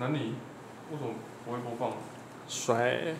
那你为什么不会播放帅？